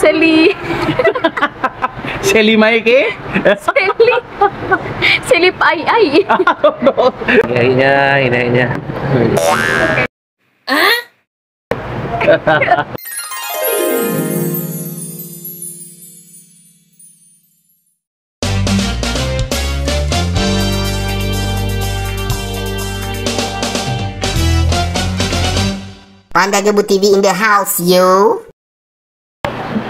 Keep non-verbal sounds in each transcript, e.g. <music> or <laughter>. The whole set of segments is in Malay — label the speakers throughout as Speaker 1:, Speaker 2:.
Speaker 1: Seli.
Speaker 2: Seli mai ke?
Speaker 1: Seli. Seli ai ai.
Speaker 3: Inainya, inainya.
Speaker 4: Panda Gebu TV in the house, yo.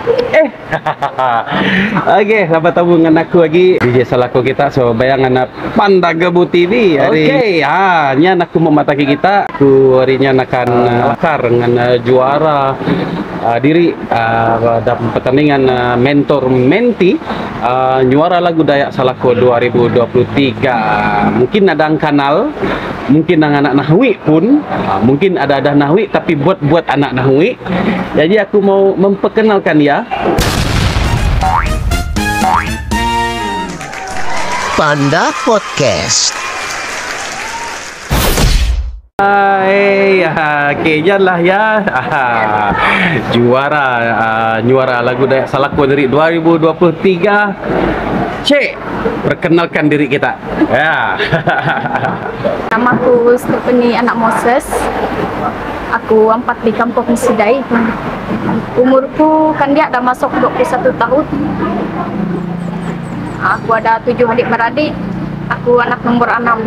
Speaker 4: <laughs>
Speaker 2: Okey, selamat tahu dengan aku lagi DJ Salako kita so bayangan Panda Gebu TV hari. Okey, ha nya aku memataki kita. Aku hari nya akan uh, lakar dengan uh, juara uh, diri uh, dalam pertandingan uh, mentor menti uh, juara lagu Dayak Salako 2023. Mungkin ada kanal mungkin anak Nahwi pun uh, mungkin ada ada Nahwi tapi buat buat anak Nahwi jadi aku mau memperkenalkan dia
Speaker 4: Panda Podcast.
Speaker 2: Hai, ah, okay, lah ya. Juara, juara lagu Dayak Salako dari 2023. Cik, perkenalkan diri kita. Ya.
Speaker 1: Nama aku Stephanie anak Moses. Aku empat di kampung Sidai. Umurku kan dia dah masuk 21 tahun. Aku ada tujuh adik beradik. Aku anak nombor enam.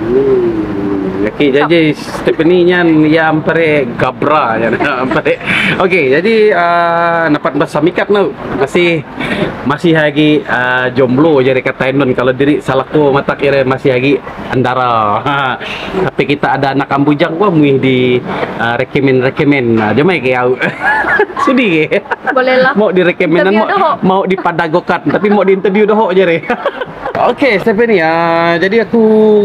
Speaker 2: Hmm, Okey, jadi Stephanie nyan yang pare gabra <laughs> ya pare. Okey, jadi uh, dapat bersamikat no. Masih masih lagi uh, jomblo jadi kata Endon kalau diri salahku mata kira masih lagi antara. Ha. Tapi kita ada anak ambujang gua muih di uh, rekomen rekomen. Nah, jom ke au. <laughs> Sudi ke?
Speaker 1: Boleh lah.
Speaker 2: Mau direkomendan
Speaker 1: Interview
Speaker 2: mau, mau dipadagokan tapi mau di interview dah hok jare. <laughs> Okey, Stephanie, uh, jadi aku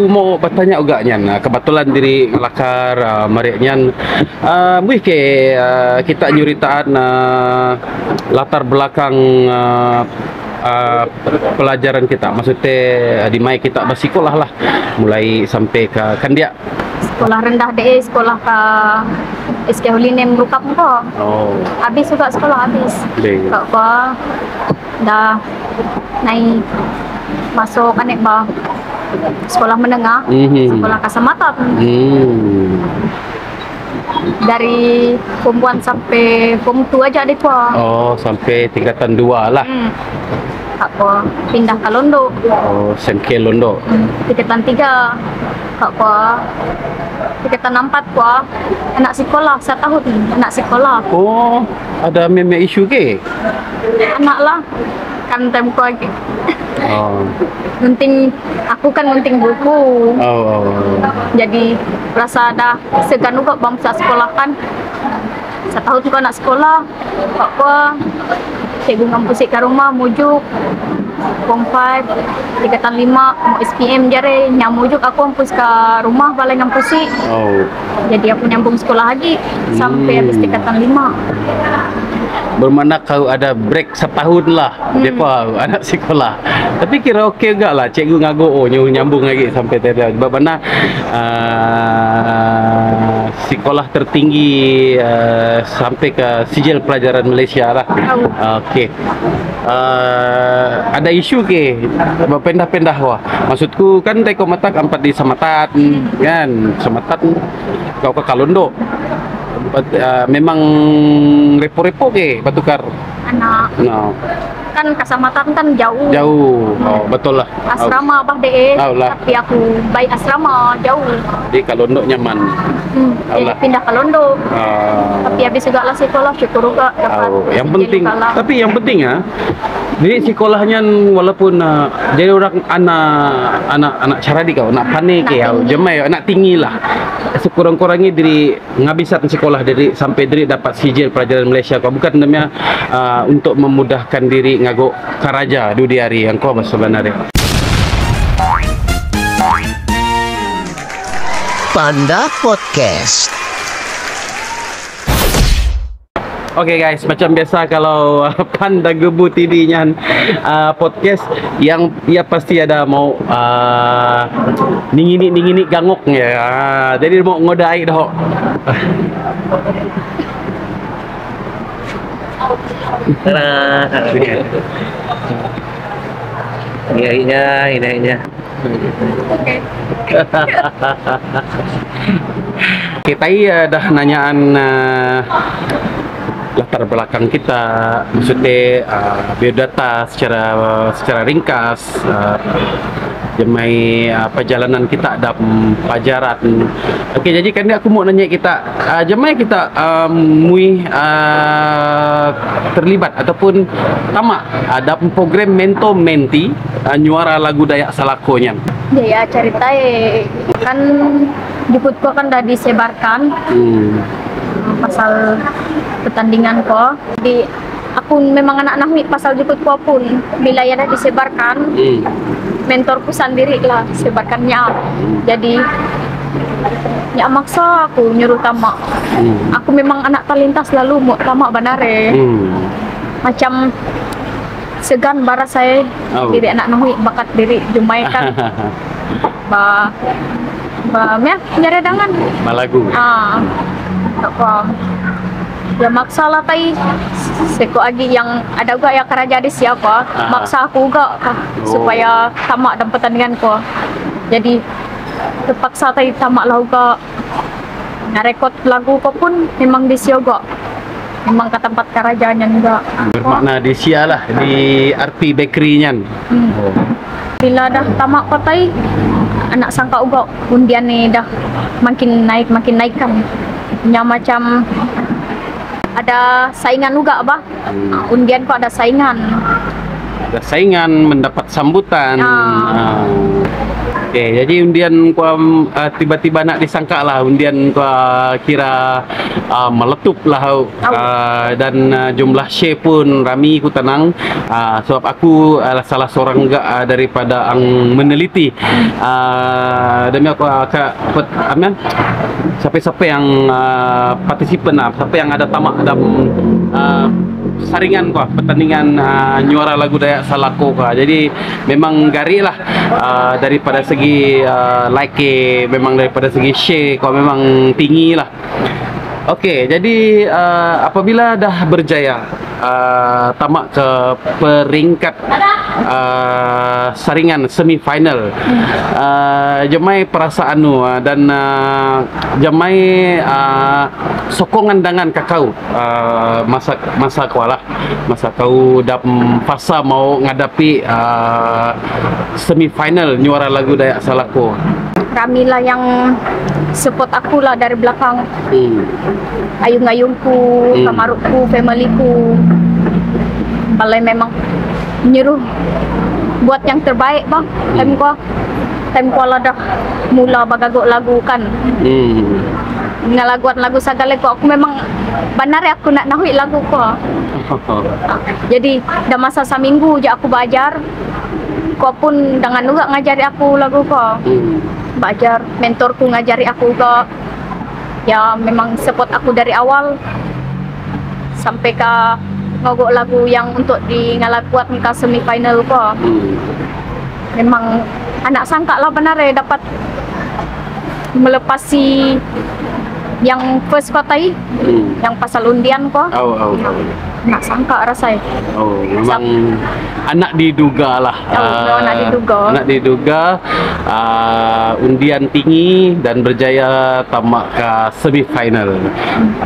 Speaker 2: mau bertanya juga nyan. Uh, kebetulan diri ngelakar uh, merek nyan. Uh, ke uh, kita nyuritaan uh, latar belakang uh, uh, pelajaran kita. Maksudnya di mai kita bersekolah lah. Mulai sampai ke kan dia.
Speaker 1: Sekolah rendah deh, sekolah ke SK Hulinem Rukap kok.
Speaker 2: Oh,
Speaker 1: Habis juga sekolah habis. Kak dah naik masuk anek ba sekolah menengah,
Speaker 2: Mhm.
Speaker 1: sekolah kasamata
Speaker 2: Hmm.
Speaker 1: dari form 1 sampai form 2 aja deh tua.
Speaker 2: Oh, sampai tingkatan dua lah.
Speaker 1: Hmm. Kak Ba pindah ke Londo.
Speaker 2: Oh, Semke Londo.
Speaker 1: Hmm. Tingkatan 3 Kak Ba tingkatan 4 Ba anak sekolah satu tahun anak sekolah
Speaker 2: Oh, ada meme isu ke?
Speaker 1: anak lah kan time ku lagi
Speaker 2: Oh.
Speaker 1: gunting aku kan gunting buku
Speaker 2: Oh, oh.
Speaker 1: jadi rasa dah segan juga bangsa sekolah kan setahun juga nak sekolah kok kok cikgu ngampus ke rumah mujuk form 5 tingkatan 5 mau SPM jare nyamujuk aku ngampus ke rumah balai ngampusi
Speaker 2: Oh.
Speaker 1: jadi aku nyambung sekolah lagi sampai habis
Speaker 2: Hmm.
Speaker 1: tingkatan 5
Speaker 2: Bermakna kau ada break setahun lah. Hmm. Depa <laughs> anak sekolah. Tapi kira okey juga lah Cikgu ngago oh nyuruh nyambung lagi sampai tadi. Sebab mana uh, Sekolah tertinggi uh, Sampai ke sijil pelajaran Malaysia lah. Okey. Uh, Ada isu ke? Berpendah-pendah wah. Maksudku kan Teko Matak empat di Samatan Kan? Samatan Kau ke Kalondo uh, memang repo-repo ke bertukar.
Speaker 1: Anak.
Speaker 2: No.
Speaker 1: kan kasamatan kan jauh.
Speaker 2: Jauh. Oh, betul lah.
Speaker 1: Asrama bah deh
Speaker 2: Tahu lah.
Speaker 1: tapi aku baik asrama jauh.
Speaker 2: Di Kalondo nyaman.
Speaker 1: Hmm, jadi
Speaker 2: lah.
Speaker 1: pindah ke Londo
Speaker 2: uh,
Speaker 1: tapi habis juga lah sekolah syukur juga dapat
Speaker 2: tahu yang penting
Speaker 1: kalah.
Speaker 2: tapi yang penting ah jadi sekolahnya walaupun uh, jadi orang anak anak anak cara di kau nak panik ke
Speaker 1: tinggi.
Speaker 2: jemai nak tinggi lah sekurang-kurangnya diri ngabisan sekolah dari sampai diri dapat sijil pelajaran Malaysia kau bukan namanya uh, untuk memudahkan diri ngagok karaja di hari yang kau sebenarnya
Speaker 4: Panda Podcast.
Speaker 2: Okay guys, macam biasa kalau uh, <laughs> Panda Gebu TV nya uh, podcast yang ya pasti ada mau uh, ningini ningini gangok ya. Uh, jadi mau ngodai dah.
Speaker 3: Tara. Hinahinya, hinahinya.
Speaker 2: Kita iya dah nanyaan uh, latar belakang kita, maksudnya uh, biodata secara secara ringkas, uh, jemai uh, perjalanan kita dalam pelajaran. Okey, jadi kan aku mau nanya kita, uh, jemai kita um, mui uh, terlibat ataupun tamak uh, dalam program mentor menti uh, nyuara lagu Dayak Salakonya.
Speaker 1: Ya cerita kan jemput ko kan dah disebarkan
Speaker 2: Hmm.
Speaker 1: pasal pertandingan ko. Di aku memang anak nahmi pasal jemput ko pun bila ya disebarkan
Speaker 2: Hmm.
Speaker 1: mentorku sendiri lah sebarkannya. Jadi ya maksa aku nyuruh tamak.
Speaker 2: Hmm.
Speaker 1: Aku memang anak talintas lalu mau tamak banare.
Speaker 2: Hmm.
Speaker 1: Macam segan bara saya
Speaker 2: Oh.
Speaker 1: diri anak nahmi bakat diri jumaikan <laughs> ba ba ya nyari dangan
Speaker 2: Malagu.
Speaker 1: ah apa ya maksa lah tay seko agi yang ada juga yang kerja di siapa
Speaker 2: Ah.
Speaker 1: maksa aku juga kah,
Speaker 2: Oh.
Speaker 1: supaya tamak dan pertandingan ko jadi terpaksa tay tamak lah juga rekod lagu ko pun memang di siogo memang ke tempat kerajanya juga
Speaker 2: Bermakna di Sia lah di RP Bakery-nya.
Speaker 1: Hmm. Bila dah tamak kotai, anak sangka uga undian ni dah makin naik makin naik kan. Nya macam ada saingan juga bah.
Speaker 2: Hmm.
Speaker 1: Undian kok ada saingan.
Speaker 2: Ada saingan mendapat sambutan.
Speaker 1: Ah.
Speaker 2: Ah. Okey, jadi undian kau uh, tiba-tiba nak disangka lah undian kau kira uh, meletup lah uh, dan uh, jumlah share pun rami ku tenang uh, sebab aku adalah salah seorang juga uh, daripada ang meneliti uh, demi aku uh, pet, aman siapa-siapa yang uh, partisipan lah siapa yang ada tamak dalam uh, saringan kau pertandingan uh, nyuara lagu Dayak Salako kau. Jadi memang gari lah uh, daripada segi uh, like memang daripada segi share kau memang tinggi lah Okey, jadi uh, apabila dah berjaya uh, tamak ke peringkat uh, saringan semifinal, uh, jemai perasaan nu uh, dan uh, jemai uh, sokongan dengan kakau uh, masa masa kau lah masa kau dalam fasa mau ngadapi uh, semifinal nyuara lagu Dayak Salako.
Speaker 1: Ramila yang support aku lah dari belakang.
Speaker 2: Hmm.
Speaker 1: Ayung-ayungku,
Speaker 2: Hmm.
Speaker 1: kamarukku, familyku. Balai memang nyuruh buat yang terbaik bang. Time ko, time ko lah dah mula bagagok lagu kan.
Speaker 2: Hmm.
Speaker 1: ngalaguan lagu sagale ko aku memang benar ya aku nak nahui lagu ko <laughs> jadi dah masa seminggu je aku belajar ko pun dengan juga ngajari aku lagu ko
Speaker 2: Hmm.
Speaker 1: Belajar mentorku ngajari aku juga ya memang support aku dari awal sampai ke ngogok lagu yang untuk di ngalakuat ke semifinal ko memang anak sangka lah benar ya dapat melepasi yang first kotai
Speaker 2: Hmm.
Speaker 1: yang pasal undian ko
Speaker 2: Oh, oh, oh.
Speaker 1: Nak sangka rasanya
Speaker 2: Oh, memang anak diduga lah.
Speaker 1: Oh, memang anak diduga.
Speaker 2: Anak diduga ah, undian tinggi dan berjaya tamak ke semifinal.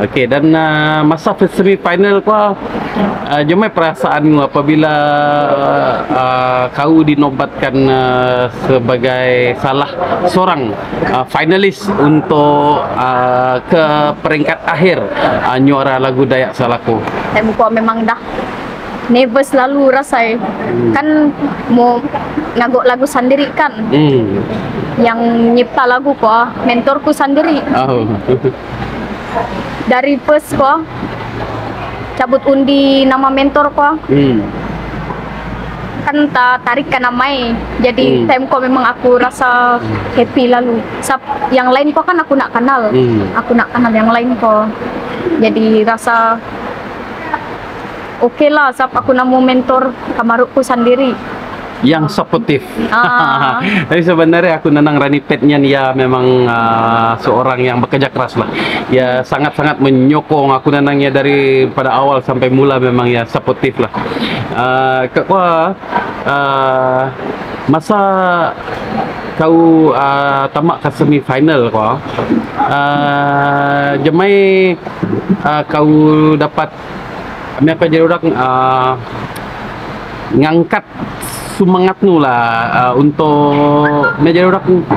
Speaker 2: Okey dan ah, masa ke semifinal kau uh, jomai perasaanmu apabila ah, kau dinobatkan ah, sebagai salah seorang ah, finalis untuk ah, ke peringkat akhir ah, nyuara lagu Dayak Salako.
Speaker 1: saya muka memang dah nervous lalu rasanya kan mau ngagok lagu sendiri kan
Speaker 2: Hmm.
Speaker 1: yang nyipta lagu ko mentorku sendiri
Speaker 2: Oh.
Speaker 1: dari first ko cabut undi nama mentor ko
Speaker 2: hmm.
Speaker 1: kan tak tarik ke namai jadi
Speaker 2: Hmm.
Speaker 1: time ko memang aku rasa happy lalu Sap, yang lain ko kan aku nak kenal
Speaker 2: Hmm.
Speaker 1: aku nak kenal yang lain ko jadi rasa okey lah sab aku nemu mentor kamarukku sendiri
Speaker 2: yang supportive.
Speaker 1: Ah. <laughs>
Speaker 2: Tapi sebenarnya aku Nanang Rani Petnya ni ya memang uh, seorang yang bekerja keras lah. Ya sangat-sangat menyokong aku Nanangnya dari pada awal sampai mula memang ya supportive lah. Uh, Kak Kua, uh, masa kau uh, tamat ke semi final kau uh, jemai uh, kau dapat kami apa jadi orang uh, ngangkat semangat nu lah uh, untuk menjadi orang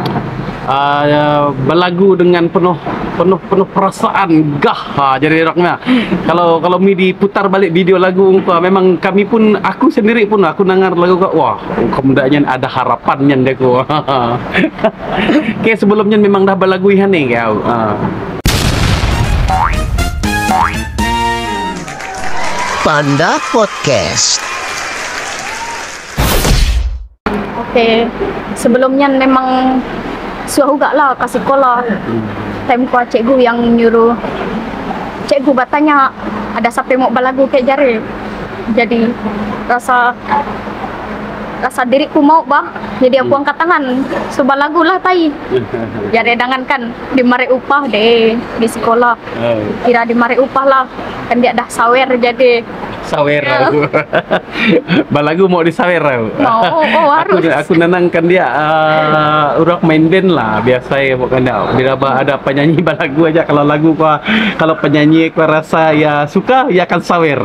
Speaker 2: uh, berlagu dengan penuh penuh penuh perasaan gah ha, jadi orangnya kalau kalau mi diputar balik video lagu engkau memang kami pun aku sendiri pun aku dengar lagu kau wah kemudiannya ada harapannya deh aku Oke <laughs> sebelumnya memang dah berlagu nih kau uh.
Speaker 5: Panda Podcast.
Speaker 1: Okey. Sebelumnya memang suah juga lah ke sekolah. Time ku cikgu yang nyuruh cikgu bertanya ada siapa mau berlagu ke jari. Jadi rasa rasa diriku mau bah. Jadi aku angkat tangan. Subah lagu lah tai. <laughs> Jadi dengan kan di mari upah deh di sekolah. Kira di mari upah lah. Kan dia dah sawer jadi
Speaker 2: sawer
Speaker 1: Ya.
Speaker 2: aku. <laughs> Balagu mau disawer aku.
Speaker 1: Mau, <laughs> oh,
Speaker 2: aku,
Speaker 1: harus.
Speaker 2: aku nenangkan dia uh, urang main band lah biasa ya bukan dia. Bila ada penyanyi balagu aja kalau lagu kau kalau penyanyi kau rasa ya suka ya akan sawer.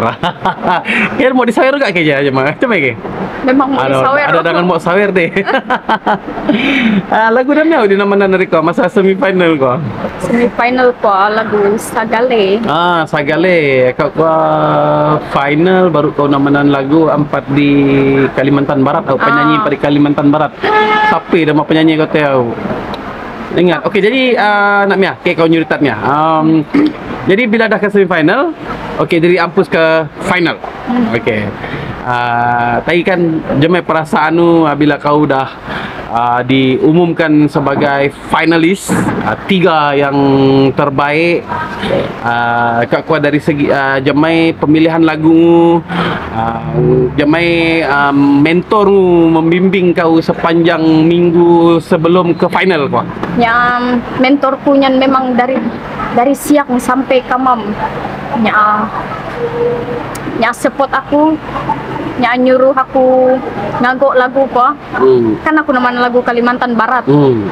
Speaker 2: Kira mau disawer gak kayaknya aja mah. Coba ke.
Speaker 1: memang mau disawer.
Speaker 2: ada dengan mau sawer deh. Ah, lagu dah miau di nama dari kau masa semifinal kau.
Speaker 1: Semifinal ko lagu Sagale.
Speaker 2: Ah, Sagale. Kau kau final baru kau namanan lagu empat di Kalimantan Barat atau penyanyi
Speaker 1: Ah.
Speaker 2: di Kalimantan Barat. Siapa nama penyanyi kau tahu? Ingat. Okey, jadi uh, nak Mia, okay, kau nyuritat Mia. Um, <clears throat> jadi bila dah ke semifinal, okey dari ampus ke final. Okey. Uh, tadi kan jemai perasaan nu uh, bila kau dah uh, diumumkan sebagai finalis uh, tiga yang terbaik uh, kak kuat dari segi uh, jemai pemilihan lagu uh, jemai uh, mentor membimbing kau sepanjang minggu sebelum ke final kau
Speaker 1: Yang mentorku nyan memang dari dari siang sampai kamam. Nya nya support aku. Nya nyuruh aku ngagok lagu ko.
Speaker 2: hmm.
Speaker 1: Kan aku nama lagu Kalimantan Barat.
Speaker 2: hmm.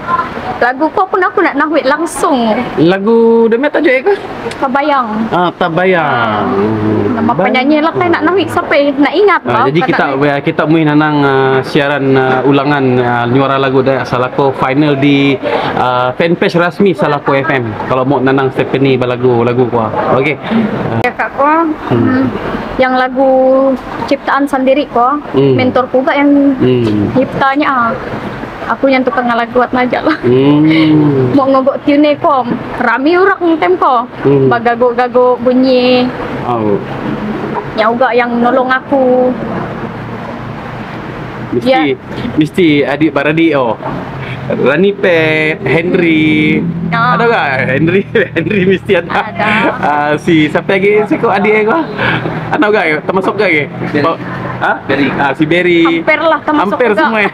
Speaker 1: Lagu ko pun aku nak nahwit langsung.
Speaker 2: lagu demi tajuk ke
Speaker 1: Kebayang.
Speaker 2: ah tabayang
Speaker 1: Nama penyanyi lah kan nak nahwit sampai nak ingat
Speaker 2: Ah, jadi kita
Speaker 1: nak-
Speaker 2: kita mui nanang uh, siaran uh, ulangan uh, nyuara lagu Dayak Salako final di uh, fanpage rasmi Salako FM. Kalau mau nanang Stephanie balagu lagu kuah. Okey.
Speaker 1: Ya kak ko, hmm. yang lagu ciptaan sendiri ko,
Speaker 2: Hmm.
Speaker 1: mentorku gak yang
Speaker 2: Hmm.
Speaker 1: ciptanya ah. Aku yang tukang ngalaguat aja lah.
Speaker 2: Hmm. <laughs>
Speaker 1: Mau ngogok tune ko, rami orang tem ko.
Speaker 2: Hmm.
Speaker 1: Bagago-gago bunyi.
Speaker 2: Oh.
Speaker 1: Yang uga yang nolong aku.
Speaker 2: Mesti
Speaker 1: Ya.
Speaker 2: mesti adik baradik oh. Rani Pet, Henry.
Speaker 1: Ah.
Speaker 2: Ada tak Henry? <laughs> Henry mesti ada.
Speaker 1: Ada.
Speaker 2: Ah, si siapa lagi? Si kau adik kau? Ada tak? Termasuk ke?
Speaker 3: Berry.
Speaker 2: Ha? Berry. Ah, si Berry.
Speaker 1: Hampir lah termasuk
Speaker 2: Hampir
Speaker 1: juga.
Speaker 2: semua. eh.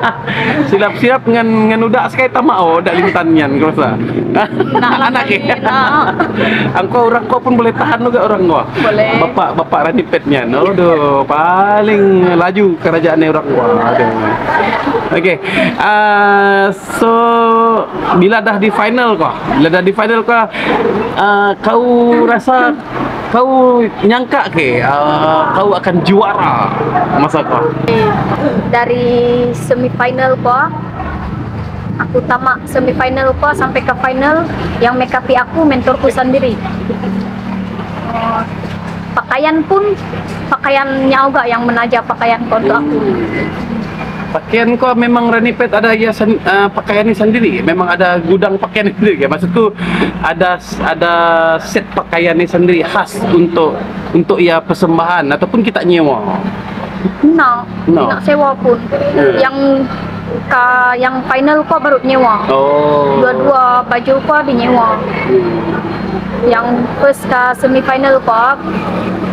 Speaker 2: <laughs> Silap-silap dengan dengan udak sekali tamak oh, dak limutan nyan kau rasa.
Speaker 1: Nak <laughs> lah
Speaker 2: Anak ke?
Speaker 1: kali, nak. <laughs>
Speaker 2: Angkau orang kau pun boleh tahan juga orang kau.
Speaker 1: Boleh.
Speaker 2: Bapak bapak Rani Pet nyan. Aduh, paling laju kerajaan ni orang kau. Aduh. Okey. Uh, so bila dah di final kau, bila dah di final kau, uh, kau rasa kau nyangka ke uh, kau akan juara masa kau?
Speaker 1: Dari semifinal ko, aku tamak semifinal ko sampai ke final yang make up aku mentorku sendiri. Pakaian pun pakaiannya juga yang menaja pakaian untuk aku.
Speaker 2: Pakaian kau memang Rani Pet ada hiasan uh, pakaian ni sendiri. Memang ada gudang pakaian ni sendiri. Maksudku ada ada set pakaian ni sendiri khas untuk untuk ia persembahan ataupun kita nyewa.
Speaker 1: No,
Speaker 2: No.
Speaker 1: nak sewa pun.
Speaker 2: Hmm.
Speaker 1: Yang ka yang final ko baru nyewa.
Speaker 2: Oh.
Speaker 1: Dua-dua baju ko dinyewa. yang first ke semifinal ko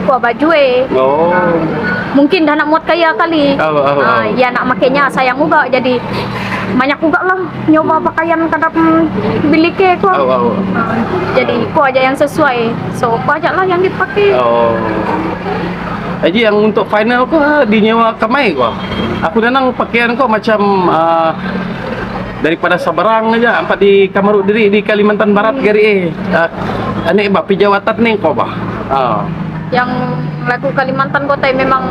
Speaker 1: ko baju eh
Speaker 2: Oh.
Speaker 1: mungkin dah nak muat kaya kali
Speaker 2: Oh, oh,
Speaker 1: Ah,
Speaker 2: oh.
Speaker 1: ya nak makainya sayang juga jadi banyak juga lah nyoba pakaian kadang beli ke ko
Speaker 2: Oh, oh.
Speaker 1: Ah, jadi ko aja yang sesuai so ko aja lah yang dipakai
Speaker 2: Oh. Jadi yang untuk final kau dinyewa kamai kau. Aku nanang pakaian kau macam uh, daripada Sabarang aja empat di Kamaruk diri di Kalimantan Barat gari eh. Uh, ane ba pijawatan ni kau bah. Ah.
Speaker 1: Yang lagu Kalimantan Kota memang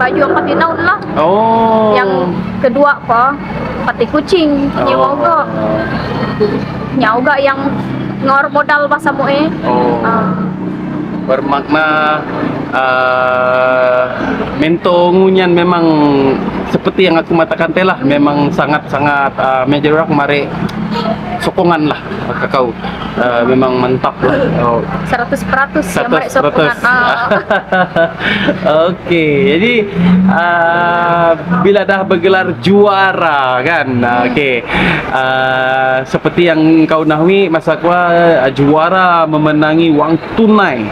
Speaker 1: baju apa naun lah.
Speaker 2: Oh.
Speaker 1: yang kedua apa? Pati kucing juga nyawa juga yang ngor modal bahasa mo eh
Speaker 2: Oh.
Speaker 1: Ah,
Speaker 2: Bermakna uh, mento ngunyan memang seperti yang aku matakan telah memang sangat-sangat uh, meja orang mari sokongan lah ke kau uh, memang mantap lah oh.
Speaker 1: 100% yang mereka
Speaker 2: 100%.
Speaker 1: sokongan ah. <laughs>
Speaker 2: Okey, jadi uh, bila dah bergelar juara kan, uh, okey, uh, seperti yang kau nahui masa kau uh, juara memenangi wang tunai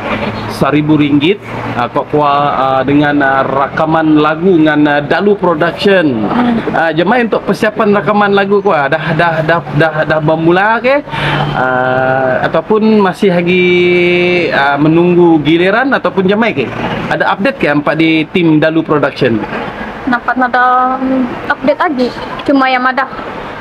Speaker 2: seribu ringgit, uh, kau kau uh, dengan uh, rakaman lagu dengan uh, Dalu Production. Uh, jemaah untuk persiapan rakaman lagu kau dah dah dah dah dah bermula ke? Uh, ataupun masih lagi uh, menunggu giliran ataupun jemaah ke? Ada update ke empat di tim Dalu Production?
Speaker 1: nampak ada update lagi cuma yang ada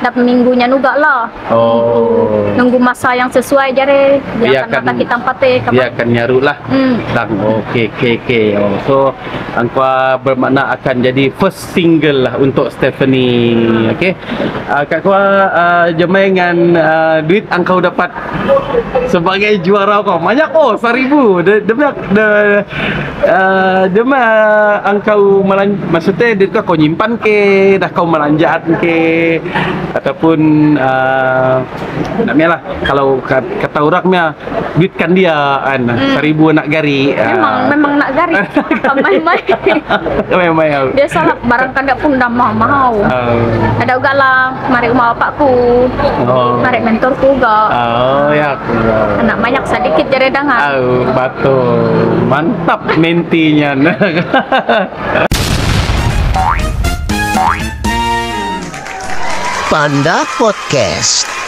Speaker 1: dah minggunya juga lah
Speaker 2: Oh.
Speaker 1: nunggu masa yang sesuai jare dia
Speaker 2: Dia
Speaker 1: akan kita empate
Speaker 2: Dia akan nyaru lah.
Speaker 1: hmm.
Speaker 2: Lang, okey, okey, okey. Oh, so, angkua bermakna akan jadi first single lah untuk Stephanie. Okey. Uh, Kak Kua, uh, jemaah dengan uh, duit angkau dapat sebagai juara kau. Banyak oh, seribu. De, demi, de, uh, demi angkau melan, maksudnya kau kau nyimpan ke, dah kau melanjat ke, ataupun uh, namanya lah, kalau kat- kata orangnya, duitkan dia kan, seribu nak gari.
Speaker 1: memang
Speaker 2: ah.
Speaker 1: memang nak garis <laughs> <laughs> main-main
Speaker 2: ya.
Speaker 1: dia salah barang kan pun dah mau-mau
Speaker 2: Oh.
Speaker 1: ada juga lah mari rumah bapakku
Speaker 2: Oh.
Speaker 1: mari mentorku juga
Speaker 2: Oh ya.
Speaker 1: anak banyak sedikit jare dangan
Speaker 2: Oh, betul. Mantap mentinya. <laughs>
Speaker 5: Panda Podcast.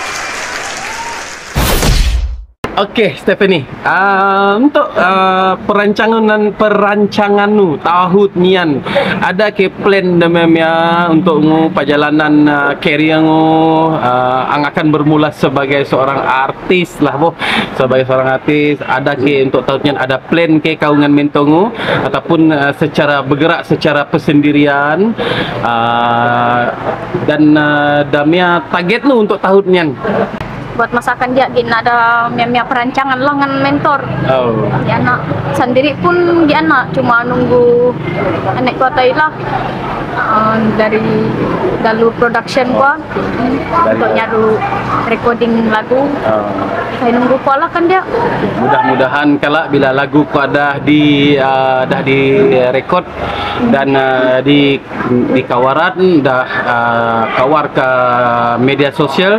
Speaker 2: Okey, Stephanie. Uh, untuk uh, perancangan perancangan nu tahun nian. Ada ke plan demamnya untuk ngu perjalanan career ngu uh, ang akan bermula sebagai seorang artis lah boh. Sebagai seorang artis ada ke untuk tahun nian? Ada plan ke kau dengan mentor ngu ataupun uh, secara bergerak secara persendirian? Uh, dan uh, damia target nu untuk tahun nian
Speaker 1: buat masakan dia gin ada mia-mia perancangan lah dengan mentor.
Speaker 2: Oh.
Speaker 1: Di anak sendiri pun di anak cuma nunggu anak kota lah. Uh, dari Dalu Production gua untuk nyaru recording lagu.
Speaker 2: Uh.
Speaker 1: saya nunggu kuala kan dia.
Speaker 2: Mudah-mudahan kelak bila lagu ku ada di uh, dah di record dan uh, di di kawaran dah uh, kawar ke media sosial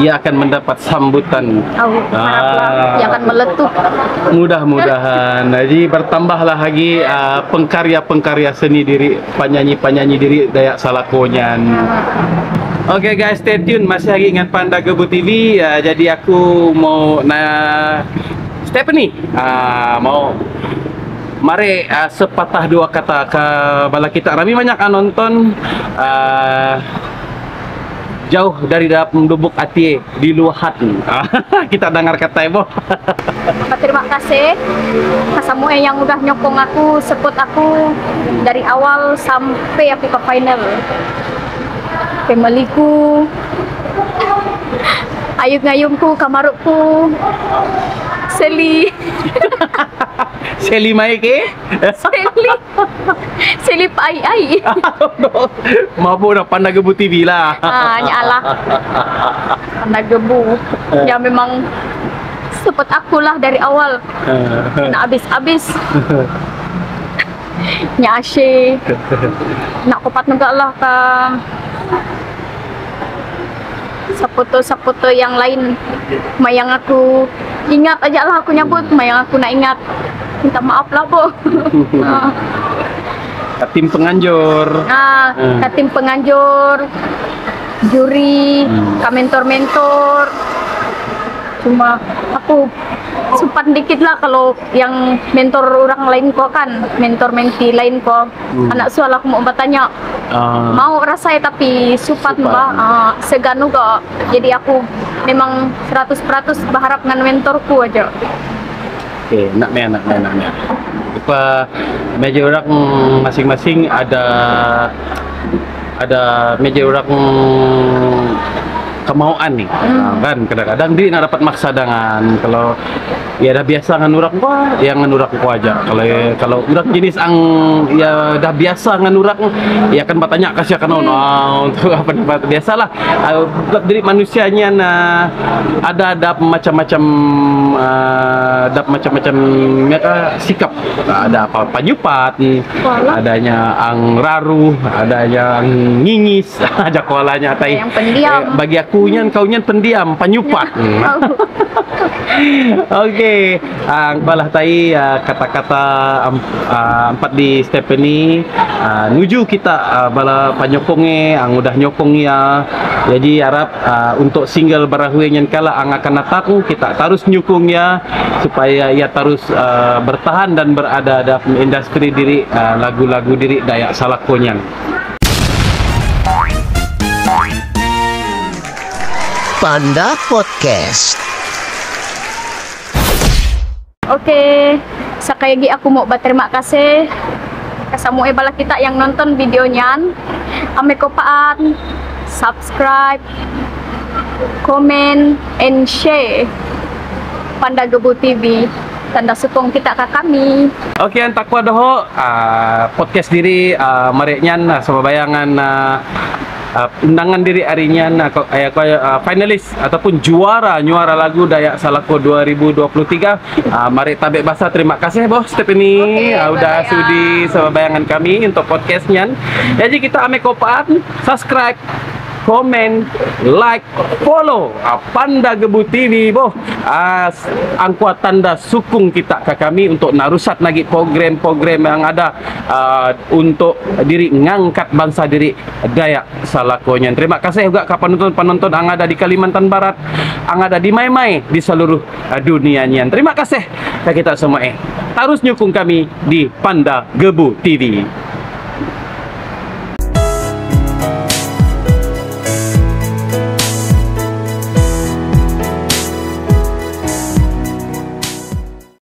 Speaker 2: ia akan mendapat sambutan
Speaker 1: tahu haraplah
Speaker 2: Ah.
Speaker 1: dia akan meletup
Speaker 2: mudah-mudahan jadi bertambahlah lagi uh, pengkarya-pengkarya seni diri penyanyi-penyanyi diri Dayak Salakonyan Okay guys, stay tune masih lagi dengan Panda Gebu TV. Uh, jadi aku mau na Stephanie uh, mau mari uh, sepatah dua kata ke bala kita. Kami banyak nonton uh, jauh dari dalam lubuk hati di luar hati. <laughs> kita dengar kata ibu.
Speaker 1: terima kasih ke semua yang udah nyokong aku support aku dari awal sampai aku ke final familyku <laughs> ayung-ayungku kamarukku Seli <laughs> <laughs>
Speaker 2: Seli mai ke?
Speaker 1: Seli Seli Pai Ai. <laughs>
Speaker 2: Mabuk nak pandang gebu TV lah.
Speaker 1: ah nyalah Anda gebu dia memang support aku lah dari awal. Nak habis-habis. <laughs> Nya asyik nak kopat juga lah ke sa foto sa foto yang lain mayang aku ingat aja lah aku nyebut mayang aku nak ingat minta maaf lah po <laughs> Ah.
Speaker 2: Tim penganjur.
Speaker 1: ah
Speaker 2: Hmm.
Speaker 1: ke tim penganjur juri
Speaker 2: Hmm.
Speaker 1: ke mentor-mentor cuma aku sempat dikit lah kalau yang mentor orang lain ko kan mentor menti lain ko
Speaker 2: Hmm.
Speaker 1: anak soal aku mau bertanya
Speaker 2: Ah,
Speaker 1: mau rasai tapi Supat. mbak uh, segan juga jadi aku memang 100% berharap dengan mentorku aja
Speaker 2: Okey, nak me nak me nak me. Apa meja orang masing-masing ada ada meja orang kemauan nih
Speaker 1: Hmm.
Speaker 2: kan kadang-kadang dia nak dapat maksa dengan kalau ya dah biasa dengan orang ko yang dengan orang ko aja kalau kalau orang jenis ang ya dah biasa dengan orang ya kan bertanya kasih akan
Speaker 1: Hmm.
Speaker 2: oh, <laughs> untuk apa biasalah uh, diri manusianya na ada ada macam-macam uh, ada macam-macam mereka sikap ada apa panyupat
Speaker 1: Walah.
Speaker 2: adanya ang raru adanya ang ngingis aja <laughs> kolanya tai
Speaker 1: Yang pendiam.
Speaker 2: Eh, bagi aku nyan kau nyan pendiam panyupat <laughs> Hmm. Ang balah tai ah, kata-kata ah, empat di Stephanie ah, nuju kita ah, bala panyokongnya ang udah nyokong ya. Jadi harap ah, untuk single barahu yang kala ang akan datang kita terus nyukung ya supaya ia terus ah, bertahan dan berada dalam industri diri ah, lagu-lagu diri Dayak Salakonyan.
Speaker 5: Panda Podcast.
Speaker 1: Oke, sekali lagi aku mau berterima kasih ke semua bala kita yang nonton videonya. Ame kopaan, subscribe, komen, and share. Panda Gebu TV. Tanda sukung kita ke kami.
Speaker 2: Okey, ang takwa doho uh, podcast diri uh, mareknyan uh, sa bayangan uh, uh, undangan diri arinya na uh, ay uh, finalis ataupun juara juara lagu Dayak Salako 2023 uh, mari tabik basa terima kasih bos Stephanie.
Speaker 1: Okey,
Speaker 2: uh, udah
Speaker 1: Dayak.
Speaker 2: sudi sama bayangan kami untuk podcastnya. Jadi kita ame kopaan subscribe komen, like, follow uh, Panda Gebu TV boh. Uh, angkuat tanda sukung kita ke kami untuk narusat lagi program-program yang ada uh, untuk diri ngangkat bangsa diri Dayak Salakonya. Terima kasih juga ke penonton-penonton yang ada di Kalimantan Barat, yang ada di Maimai di seluruh uh, dunia nian. Terima kasih ke kita semua eh. Terus nyukung kami di Panda Gebu TV.